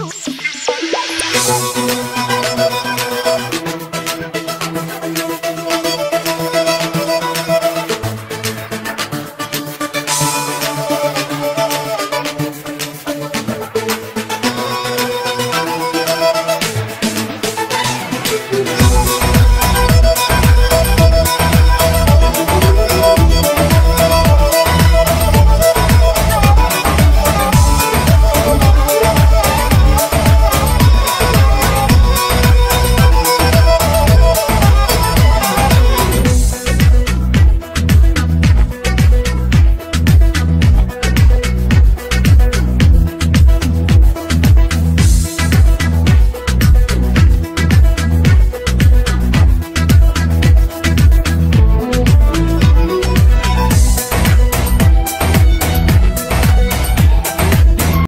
Música